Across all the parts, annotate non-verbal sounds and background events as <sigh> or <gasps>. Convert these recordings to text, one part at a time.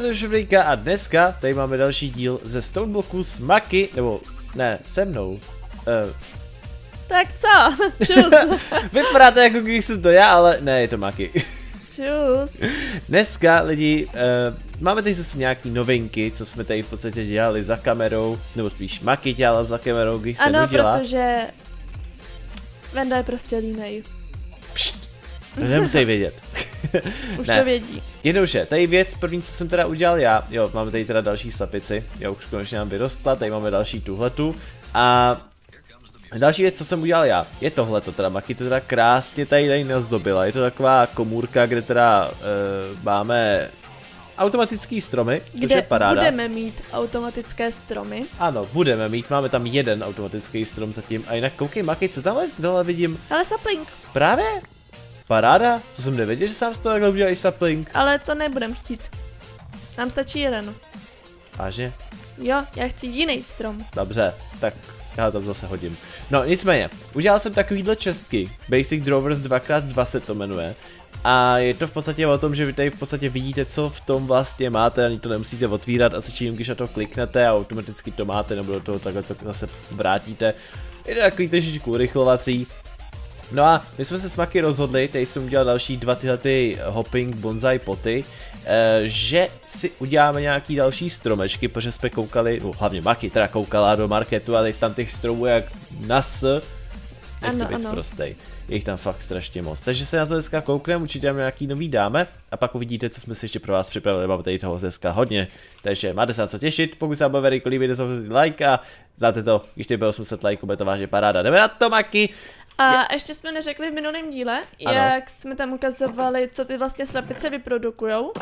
jsem Šubrýka a dneska tady máme další díl ze Stoneblocku s Maki, nebo ne, se mnou. Uh, Tak co? <laughs> Čus. <laughs> vypadáte jako když jsem to já, ale ne, je to Maki. Čus. Dneska lidi, uh, máme tady zase nějaký novinky, co jsme tady v podstatě dělali za kamerou, nebo spíš Maki dělala za kamerou, když se Ano, nudila. protože Venda je prostě línej. To nemusí vědět. <laughs> Už Ne. to vědí. Jednoduše, tady věc, první, co jsem teda udělal já, jo, máme tady teda další sapici, jo, už konečně nám vyrostla, tady máme další tuhletu a další věc, co jsem udělal já, je tohleto teda, Maki to teda krásně tady, tady nazdobila, je to taková komůrka, kde teda uh, máme automatický stromy, což je Kde paráda. budeme mít automatické stromy. Ano, budeme mít, máme tam jeden automatický strom zatím a jinak koukej Maki, co tamhle dole vidím, Ale sapling. právě? Paráda, to jsem nevěděl, že sám z toho takhle udělal i sapling. Ale to nebudem chtít. Nám stačí jeden. Vážně? Jo, já chci jiný strom. Dobře, tak já tam zase hodím. No nicméně, udělal jsem takovýhle čestky, Basic Drovers 2x2 se to jmenuje. A je to v podstatě o tom, že vy tady v podstatě vidíte, co v tom vlastně máte, ani to nemusíte otvírat, asi čím, když na to kliknete a automaticky to máte, nebo do toho takhle to zase vrátíte. Je to takový trošičku urychlovací. No a my jsme se s Maky rozhodli, tady jsem udělal další dva tyhle ty hopping bonsai poty, eh, že si uděláme nějaký další stromečky, protože jsme koukali, no hlavně Maky teda koukala do marketu a teď tam těch stromů jak nas, nechci Ano, být ano. prostej. Je jich tam fakt strašně moc. Takže se na to dneska koukneme, určitě tam nějaký nový dáme a pak uvidíte, co jsme si ještě pro vás připravili. Máme tady toho dneska hodně. Takže máte se na co těšit, pokud se vám bude líbit, dejte like a znáte to, když tady bylo 800 lajků, bude to vážně paráda. Jdeme na to, Maky! A ještě jsme neřekli v minulém díle, Ano. jak jsme tam ukazovali, co ty vlastně slepice vyprodukujou.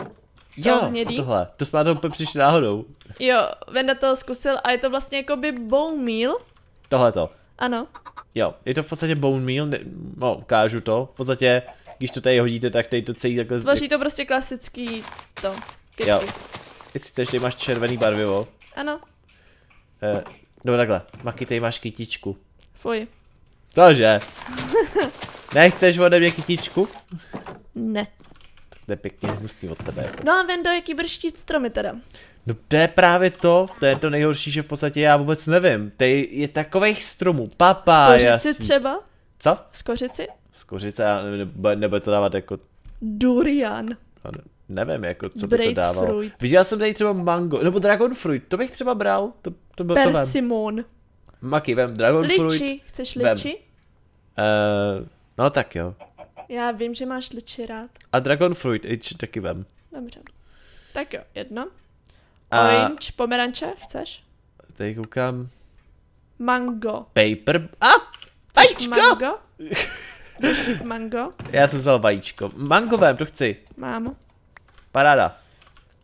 Jo, hnědý? tohle, to jsme na to úplně přišli náhodou. Jo, Venda to zkusil a je to vlastně jako by bone meal. Tohleto. Ano. Jo, je to v podstatě bone meal, ne, no, ukážu to. V podstatě, když to tady hodíte, tak tady to celý takhle... Tvoří to prostě klasický to. Kytky. Jo. Jestli chceš, tady máš červený barvivo. Ano, Eh, no takhle, Maky, tady máš kytičku. fuj. Cože? <laughs> Nechceš ode mě kytičku? Ne. To je pěkně hnusný od tebe. jako. No a Vendo, jaký budeš chtít stromy teda? No to je právě to, to je to nejhorší, že v podstatě já vůbec nevím. Tady je takových stromů, papá, Skořici jasný. třeba? Co? Skořici? Skořice, nebo, nebo to dávat jako Durian. A ne- nevím, jako, co by to dávalo. Viděl jsem tady třeba mango, nebo dragon fruit, to bych třeba bral, to, to byl to vem. Maky, vem dragon fruit. Liči. Chceš Vem. liči? Uh, no tak jo. Já vím, že máš liči rád. A dragon fruit, i č- taky vem. Dobře. Tak jo, jedno. A Orange, pomeranče, chceš? tady koukám, Mango. paper, a, Chceš vajíčko! mango? <laughs> Chceš mango? Já jsem vzal vajíčko. Mango vem, to chci. Mám. Paráda.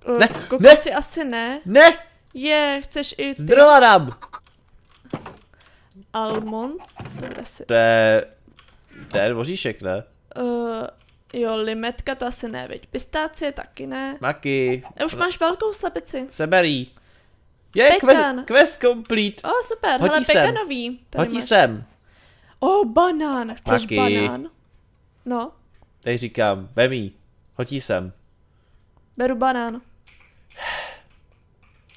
Uh, Ne, kokosy asi ne. Ne, Je, chceš i ty zdrola dám. Almond? To je asi... To je, to je voříšek, ne? Uh, jo, limetka to asi ne, veď. Pistácie taky ne. Maky, A už máš velkou slepici. seberí. Je, Pekan. quest, quest complete. O, oh, super, Hodí hele, sem. pekanový. Tady Hodí máš. sem. O, oh, banán, chceš Taky. banán? No, Tady říkám, vem jí. Hodí sem. beru banán.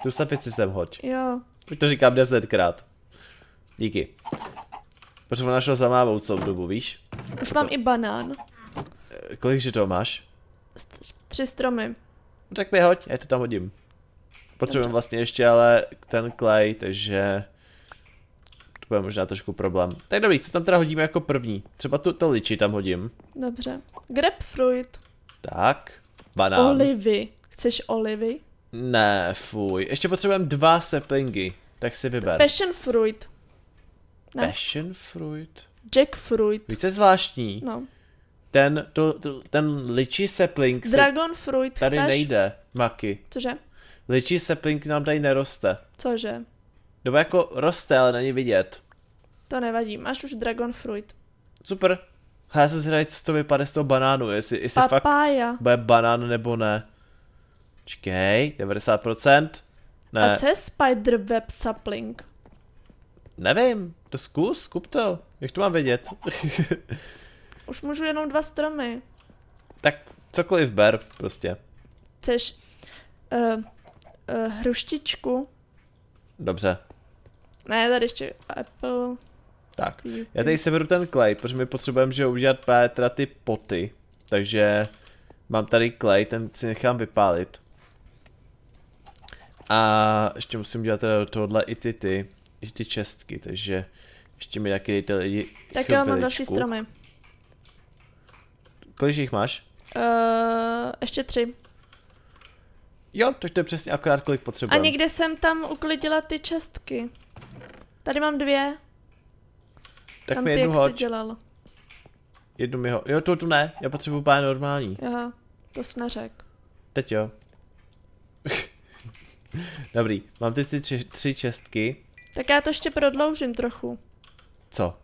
Tu slepici sem hoď. Jo, Už to říkám desetkrát. Díky. Protože ona šla za mámou celou dobu, víš? už mám i banán. Eh, Kolik že toho máš? St- tři stromy. No tak mi hoď, já to tam hodím. Potřebujeme vlastně ještě ale ten klej, takže... To bude možná trošku problém. Tak dobrý, co tam teda hodíme jako první? Třeba tu, to liči tam hodím. Dobře. Grapefruit. Tak. Banán. Olivy. Chceš olivy? Ne, fuj. Ještě potřebujeme dva saplingy. Tak si vyber. Passion fruit. Ne. Passion fruit? Jackfruit. Více zvláštní. No. Ten, to, to, ten liči sapling se Dragon fruit tady chceš? nejde, Maky. Cože? Liči sapling nám tady neroste. Cože? Nebo jako roste, ale není vidět. To nevadí, máš už dragon fruit. Super. A já jsem si říct, co to vypadá z toho banánu, jestli, jestli fakt bude banán nebo ne. Čekej, 90%? Ne, A co je spiderweb sapling? Nevím, to zkus, skup to, jak to mám vědět. <laughs> Už můžu jenom dva stromy. tak cokoliv ber, prostě. Chceš Uh, uh, hruštičku. Dobře. Ne, tady ještě apple. Tak, já tady seberu ten klej, protože my potřebujeme, že udělat právě teda ty poty. Takže mám tady klej, ten si nechám vypálit. A ještě musím dělat teda do tohohle i ty ty, i ty čestky, takže ještě mi taky dejte lidi Tak jo, mám další stromy. Kolik jich máš? Uh, ještě tři. Jo, tak to je přesně akorát kolik potřebujeme. A někde jsem tam uklidila ty čestky. Tady mám dvě. Tak tam mi ty, jednu jak hoď. jsi dělal. Jednu mi ho. Jo, to tu ne, já potřebuji úplně normální. Aha, to jsi neřek. Teď jo. <laughs> Dobrý, mám ty, ty tři, tři čestky. Tak já to ještě prodloužím trochu. Co?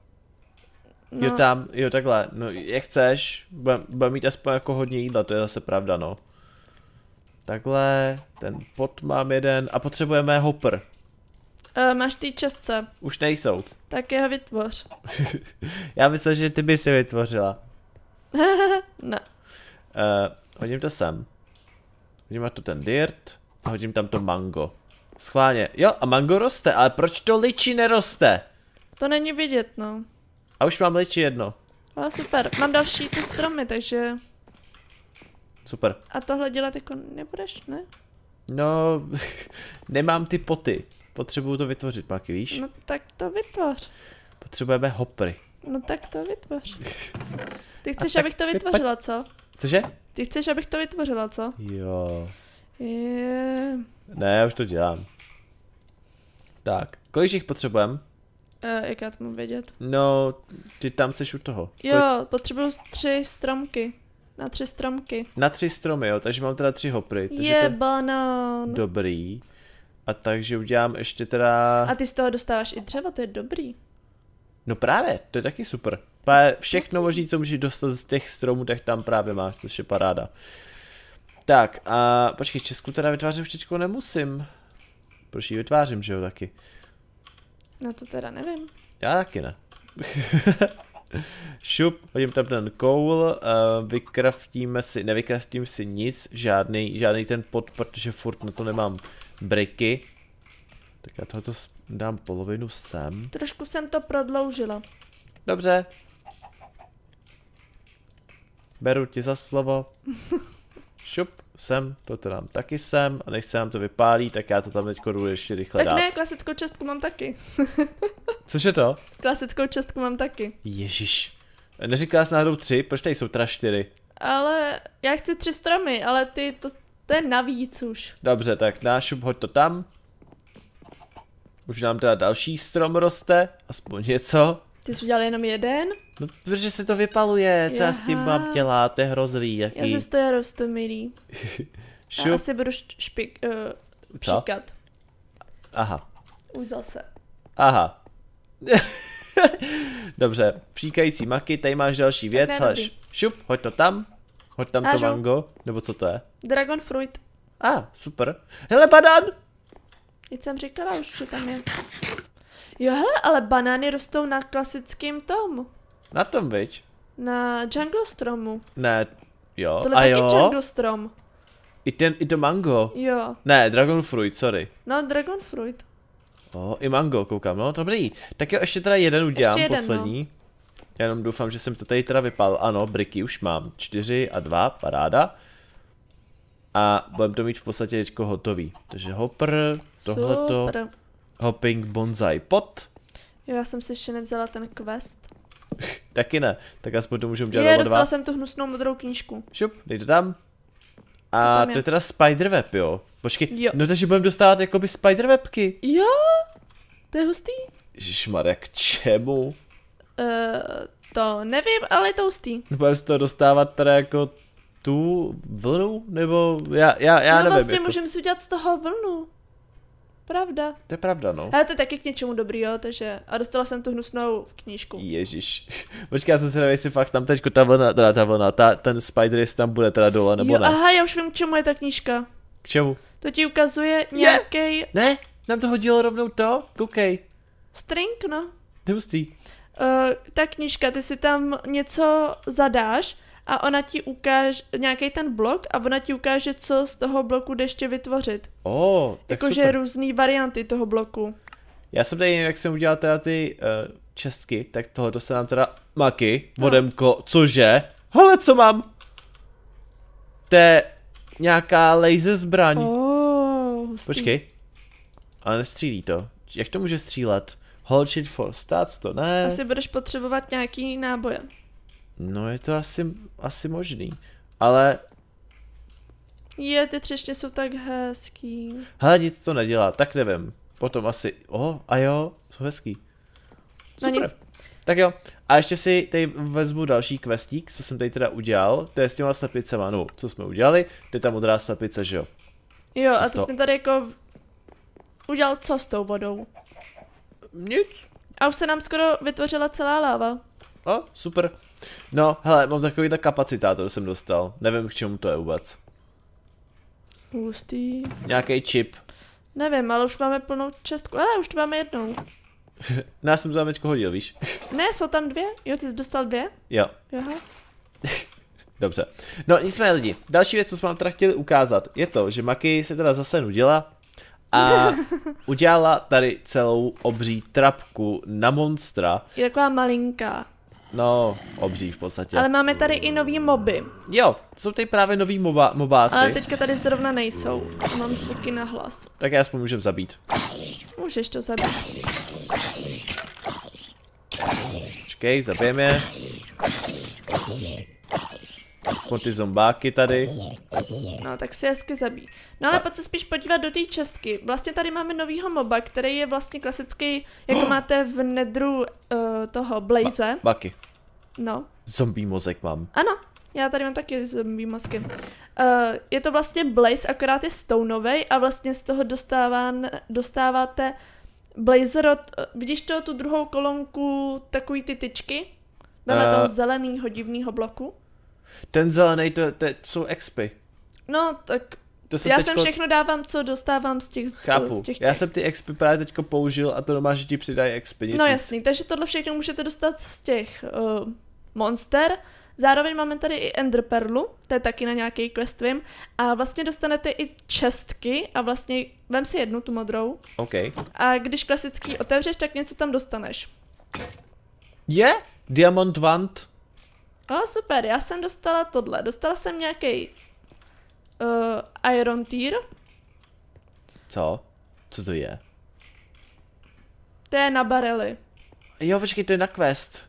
No, Jo tam, jo takhle, no jak chceš, bude, bude mít aspoň jako hodně jídla, to je zase pravda no. Takhle, ten pot mám jeden a potřebujeme hopper. Uh, máš ty čestce, Už nejsou. tak je ho vytvoř. <laughs> Já myslím, že ty by si vytvořila. <laughs> ne. Uh, hodím to sem. Hodím to ten dirt a hodím tam to mango. Schválně. Jo, a mango roste, ale proč to liči neroste? To není vidět, no. A už mám liči jedno. Ale super, mám další ty stromy, takže... Super. A tohle dělat jako nebudeš, ne? No, <laughs> nemám ty poty. Potřebuju to vytvořit, Paky, víš? No tak to vytvoř. Potřebujeme hopry. No tak to vytvoř. <laughs> Ty chceš, tak abych to vytvořila, co? Cože? Ty chceš, abych to vytvořila, co? Jo. Je... Ne, já už to dělám. Tak, kolik jich potřebujeme? Uh, jak já to mám vědět? No, ty tam seš u toho. Kolik- Jo, potřebuju tři stromky. Na tři stromky. Na tři stromy, jo, takže mám teda tři hopry. Je to banán. dobrý. A takže udělám ještě teda... A ty z toho dostáváš i dřevo, to je dobrý. No právě, to je taky super. Právě všechno možný, co můžeš dostat z těch stromů, tak tam právě máš, to je paráda. Tak a počkej, Česku teda vytvářet už teďko nemusím. Proč ji vytvářím, že jo, taky? No to teda nevím. Já taky ne. <laughs> Šup, hodím tam ten koul, uh, vykraftíme si, nevykraftím si nic, žádný, žádný ten pot, protože furt na to nemám briky. Tak já tohoto dám polovinu sem. Trošku jsem to prodloužila. Dobře. Beru ti za slovo. <laughs> Šup, sem, to dám taky sem a než se nám to vypálí, tak já to tam teďko jdu ještě rychle Tak dát. ne, klasickou čestku mám taky. <laughs> Což je to? Klasickou čestku mám taky. Ježíš. Neříkala jsi náhodou tři, proč tady jsou teda čtyři? Ale já chci tři stromy, ale ty, to, to je navíc už. Dobře, tak nášup, hoď to tam. Už nám teda další strom roste, aspoň něco. Ty jsi udělal jenom jeden? No, protože se to vypaluje, co já s tím Jaha. mám dělat, to je hrozný, Já jaký. se z toho rostomilý. Já <laughs> asi budu špik, uh, Co? příkat. aha, Už zase. aha. <laughs> Dobře, příkající maky, tady máš další věc, ne, hele, šup, hoď to tam, hoď tam to Hážu. mango, nebo co to je? Dragon fruit. A, ah, super. Hele, banán! Teď jsem říkala už, že tam je. Jo, hele, ale banány rostou na klasickém tom. Na tom, viď? Na jungle stromu. Ne, jo, Tohle a taky jo, jungle strom. i, ten, i to mango. Jo. Ne, dragon fruit, sorry. No, dragon fruit. O, i mango, koukám, no, dobrý. Tak jo, ještě teda jeden udělám, Ještě jeden, no. poslední. Já jenom doufám, že jsem to tady teda vypal. Ano, briky už mám. Čtyři a dva, paráda. A budeme to mít v podstatě teďko hotový. Takže hopper, tohleto, Super. Hopping bonsai pot. Jo, já jsem si ještě nevzala ten quest. <laughs> Taky ne, tak aspoň to můžeme dělat Je, oba dostala dva. jsem tu hnusnou modrou knížku. Šup, dej to tam. A To tam to je. je teda spiderweb, jo. Počkej, Jo. no takže budeme dostávat jakoby spiderwebky. Jo, to je hustý. Ježišmarja, k čemu? Uh, to nevím, ale je to hustý. Budeme z toho dostávat teda jako tu vlnu, nebo já, já, já no nevím. vlastně jako. můžeme si udělat z toho vlnu. Pravda. To je pravda, no. Ale to je taky k něčemu dobrý, jo, takže... A dostala jsem tu hnusnou knížku. Ježíš. <laughs> Počkej, já jsem se nevím, jestli fakt tam teďko ta vlna, teda ta vlna, ta, ten spider jestli tam bude teda dole, nebo jo, ne. aha, já už vím, k čemu je ta knížka. K čemu? To ti ukazuje nějaký Ne, nám to hodilo rovnou to? Koukej, string, no. hustý. Uh, ta knížka, ty si tam něco zadáš a ona ti ukáže nějaký ten blok a ona ti ukáže, co z toho bloku jde ještě vytvořit. O, tak Jakože různé varianty toho bloku. Já jsem tady, jak jsem udělal teda ty uh, čestky, tak tohle se nám teda maky, No. vodemko, cože? Hele, co mám? To je nějaká laser zbraň. Oh, hustý. Počkej. Ale nestřílí to. Jak to může střílet? Hold shit for stats, to ne. Asi budeš potřebovat nějaký náboje. No je to asi, asi možný. Ale, Je, ty třešně jsou tak hezký. hele, nic to nedělá, tak nevím. Potom asi, oh, a jo, jsou hezký. No Super. nic. Tak jo, a ještě si tady vezmu další questík, co jsem tady teda udělal, to je s těma slepicema, no, co jsme udělali, to je ta modrá slepice, že jo. Jo, Co a ty to? jsme tady jako udělal co s tou vodou? Nic. A už se nám skoro vytvořila celá láva. A, super. No, hele, mám takovýhle kapacitátor jsem dostal, nevím k čemu to je vůbec. Hustý. Nějaký čip. Nevím, ale už máme plnou čestku. Ale už tu máme jednou. <laughs> No, já jsem to tam hodil, víš. <laughs> Ne, jsou tam dvě? Jo, ty jsi dostal dvě? Jo, Aha. <laughs> dobře. No, nicméně lidi, další věc, co jsme vám teda chtěli ukázat, je to, že Maki se teda zase nudila a udělala tady celou obří trapku na monstra. Je taková malinká. No, obří v podstatě. Ale máme tady i nový moby. Jo, jsou tady právě noví moba, mobáci, Ale teďka tady zrovna nejsou. Mám zvuky na hlas. tak já aspoň můžem zabít. Můžeš to zabít. Počkej, zabijeme je. Aspoň ty zombáky tady. No, tak si hezky zabí. No ale pojď se spíš podívat do té čestky. Vlastně tady máme novýho moba, který je vlastně klasický, jako máte v nedru uh, toho Blaze. Baky. No, Zombie mozek mám. ano, já tady mám taky zombie mozky. Uh, je to vlastně Blaze, akorát je stoneovej a vlastně z toho dostává, dostáváte Blazerot, uh, vidíš to, tu druhou kolonku, takový ty tyčky? Vedle Eh. toho zeleného divného bloku? Ten zelený, to, to, jsou expy. No, tak To jsem já teďko... jsem všechno dávám, co dostávám z těch, z Chápu. těch Já jsem ty expy právě teďko použil a to doma, že ti přidají expy. Nic No jasný, takže tohle všechno můžete dostat z těch uh, monster. Zároveň máme tady i Ender Perlu, to je taky na nějaký quest vím, a vlastně dostanete i čestky a vlastně vem si jednu, tu modrou, OK. a když klasický otevřeš, tak něco tam dostaneš. Je? Diamond Wand? No super, já jsem dostala tohle, dostala jsem nějaký uh, Iron Tier, Co? Co to je? to je na barely. Jo, počkej, to je na quest.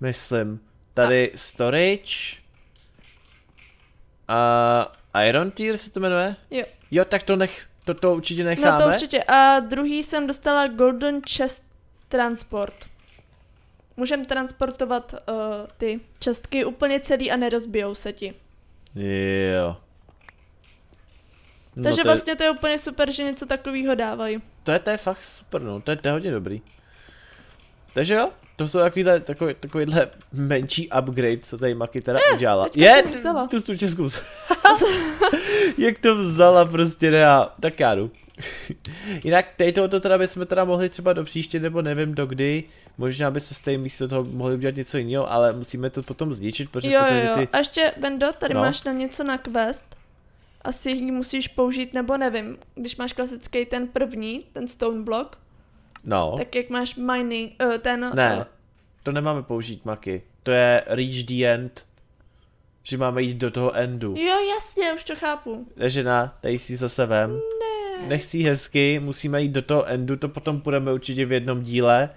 Myslím. Tady storage. A Iron Tier se to jmenuje? Jo. Jo, tak to nech, to, to určitě necháme. No to určitě. A druhý jsem dostala Golden Chest Transport. Můžem transportovat uh, ty čestky úplně celý a nerozbijou se ti. Jo. No Takže to, je, vlastně to je úplně super, že něco takového dávají. to, je, to je fakt super, no, to je, to je hodně dobrý. Takže jo, to jsou takovýhle, takový, takovýhle menší upgrade, co tady Maki teda udělala. teďka Je, vzala. tu, tu českou. <laughs> Jak to vzala prostě ne, tak já jdu. <laughs> Jinak tady tohoto teda bychom teda mohli třeba do příště, nebo nevím do kdy, možná bychom z té místo toho mohli udělat něco jiného, ale musíme to potom zničit, protože Jo, to jo, ty... A ještě, Bendo, tady No. máš na něco na quest. Asi ji musíš použít, nebo nevím. Když máš klasický ten první, ten stone block, No, tak jak máš mining, uh, ten... ne, Uh, to nemáme použít Maki, to je reach the end, že máme jít do toho endu. jo, jasně, už to chápu. Takže na, tady si zase vem. Ne. Nechci hezky, musíme jít do toho endu, to potom půjdeme určitě v jednom díle.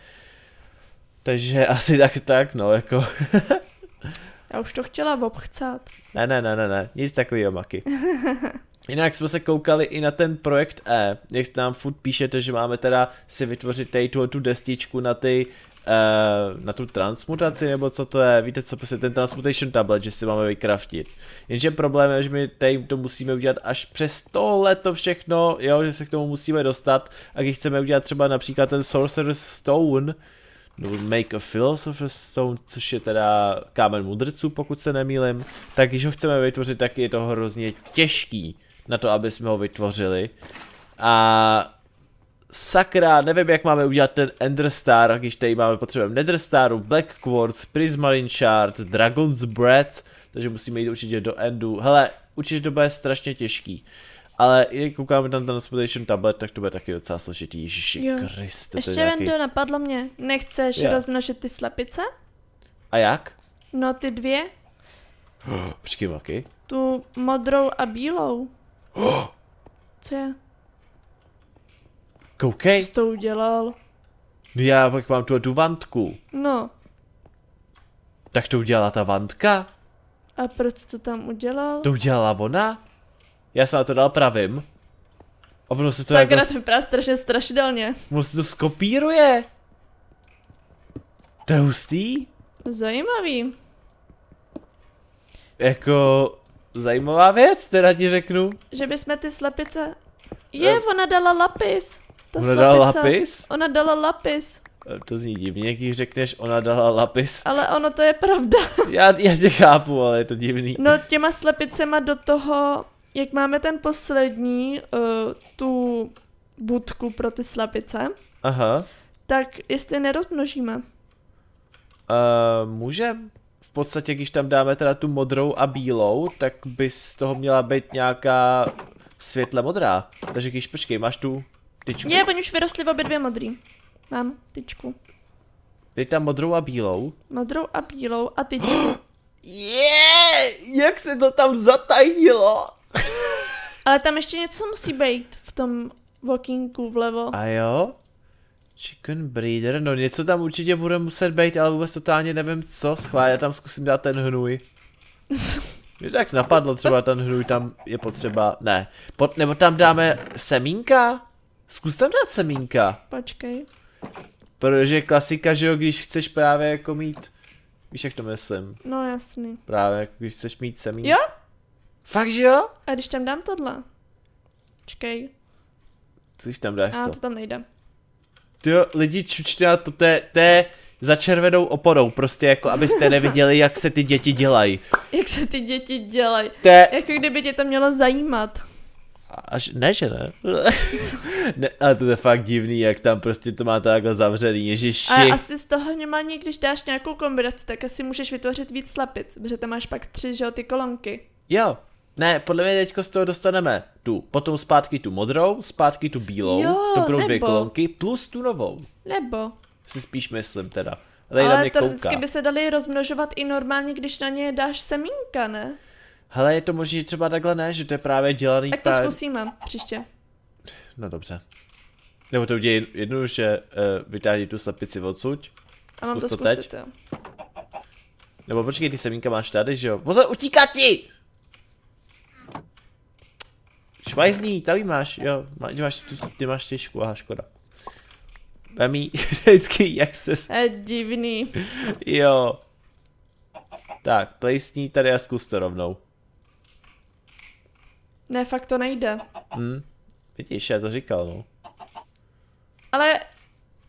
Takže <laughs> asi tak tak, no, jako. <laughs> Já už to chtěla obchcát. Ne, ne, ne, ne, ne, nic takového, Maky. <laughs> Jinak jsme se koukali i na ten projekt E, jak tam furt píšete, že máme teda si vytvořit tady tu, tu destičku na ty, uh, na tu transmutaci, nebo co to je, víte co, prostě ten transmutation tablet, že si máme vykraftit. Jenže problém je, že my tady to musíme udělat až přes tohle to všechno, jo, že se k tomu musíme dostat a když chceme udělat třeba například ten Sorcerer's Stone, nebo Make a Philosopher's Stone, což je teda kámen mudrců, pokud se nemýlim, tak když ho chceme vytvořit, tak je to hrozně těžký na to, aby jsme ho vytvořili. A sakra, nevím jak máme udělat ten Ender Star, když tady máme potřebujeme Nether Staru, Black Quartz, Prismarine Shard, Dragon's Breath, takže musíme jít určitě do Endu. Hele, určitě to bude strašně těžký. Ale i koukáme tam ten Transportation tablet, tak to bude taky docela složitý. Ježiši Jo. Kriste, to Ještě je nějaký... Vendo, napadlo mě. Nechceš Jo. rozmnožit ty slepice? A jak? No ty dvě. <gasps> Počkej, Maky. Tu modrou a bílou. <gasps> Co je? Koukej, Co jsi to udělal? já pak mám tu, tu vantku. No, Tak to udělala ta vantka? a proč to tam udělal? To udělala ona? Já jsem na to dal pravým. A ono se to jako, Sakra, to vypadá strašně strašidelně. ono se to skopíruje. To je hustý? Zajímavý. Jako, zajímavá věc, teda ti řeknu. Že bychom ty slepice... Je, ona dala lapis. Ta Ona dala lapis? Ona dala lapis. To zní divně, když řekneš, ona dala lapis. Ale ono to je pravda. <laughs> Já, já tě chápu, ale je to divný. No těma slepicema do toho, jak máme ten poslední, uh, tu budku pro ty slepice, Aha. tak jestli nerozmnožíme. Uh, můžem. V podstatě, když tam dáme teda tu modrou a bílou, tak by z toho měla být nějaká světle modrá. Takže když, počkej, máš tu tyčku? Je, oni už vyrostly obě dvě modrý. Mám tyčku. Dej tam modrou a bílou. Modrou a bílou a tyčku. <gasps> Je, jak se to tam zatajnilo. <laughs> Ale tam ještě něco musí být v tom walkingu vlevo. A jo? Chicken breeder, no něco tam určitě bude muset být, ale vůbec totálně nevím co, schválně já tam zkusím dát ten hnůj. <laughs> Mě tak napadlo, třeba ten hnůj tam je potřeba, ne, Pot, nebo tam dáme semínka? Zkus tam dát semínka, Počkej. protože klasika, že jo, když chceš právě jako mít, víš jak to myslím, No jasný. právě jako když chceš mít semínka. Jo? Fakt, že jo? A když tam dám tohle? Počkej. Co když tam dáš A co? to tam nejde. Ty jo, lidi čučte na to, to je, to je za červenou oporou, prostě jako abyste neviděli, jak se ty děti dělají. <laughs> Jak se ty děti dělají. To je, Jako kdyby tě to mělo zajímat. Až, ne, že ne. <laughs> ne. Ale to je fakt divný, jak tam prostě to má takhle zavřený, ježiši. A asi z toho normálně, když dáš nějakou kombinaci, tak asi můžeš vytvořit víc slepic, protože tam máš pak tři, že jo, ty kolonky. Jo, ne, podle mě teďko z toho dostaneme tu, potom zpátky tu modrou, zpátky tu bílou, Jo, to budou dvě nebo- kolonky, plus tu novou. Nebo. Si spíš myslím teda. Na Ale teoreticky kouká. by se daly rozmnožovat i normálně, když na ně dáš semínka, ne? Hele, je to možná že třeba takhle ne, že to je právě dělaný Tak to právě... zkusíme příště. No dobře. Nebo to udělej jednoduše, uh, vytáhni tu slepici odsud. A mám Zkus to to teď. zkusit, jo. Nebo počkej, ty semínka máš tady, že jo? Pozor, utíká ti! Švajzní, tady máš, jo. Má, ty, máš, ty, ty máš těžku, aha, škoda. Vem jí, <laughs> vždycky, jak se... Je divný. Jo. Tak, plejsní tady a zkus to rovnou. Ne, fakt to nejde. Hm. Vidíš, já to říkal, no. Ale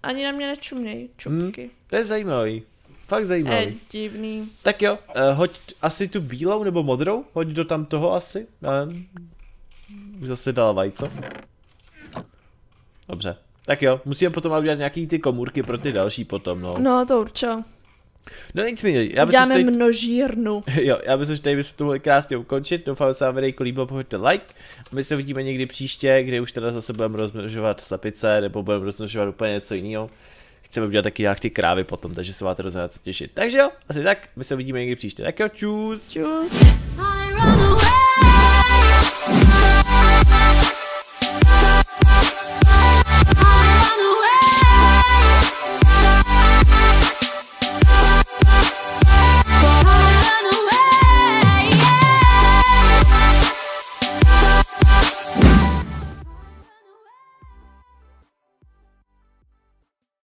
ani na mě nečumněj, čupky. To je zajímavý. Fakt zajímavý. Je divný. Tak jo, uh, hoď asi tu bílou nebo modrou, hoď do tam toho asi. Um, už zase dala vajco. Dobře. Tak jo, musíme potom udělat nějaký ty komůrky pro ty další potom, no. No, No, to určitě. No nicméně, já bych Dáme tady... množírnu. <laughs> Jo, já myslím, že tady bychom to mohli krásně ukončit. Doufám, že se vám videjko líbilo, pohoďte like. A my se uvidíme někdy příště, kde už teda zase budeme rozmnožovat slepice, nebo budeme rozmnožovat úplně něco jiného. Chceme udělat taky nějak ty krávy potom, takže se máte rozhodně co těšit. Takže jo, asi tak, my se uvidíme někdy příště. Tak jo, čus. Čus.